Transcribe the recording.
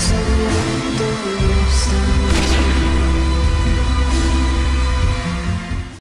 to you.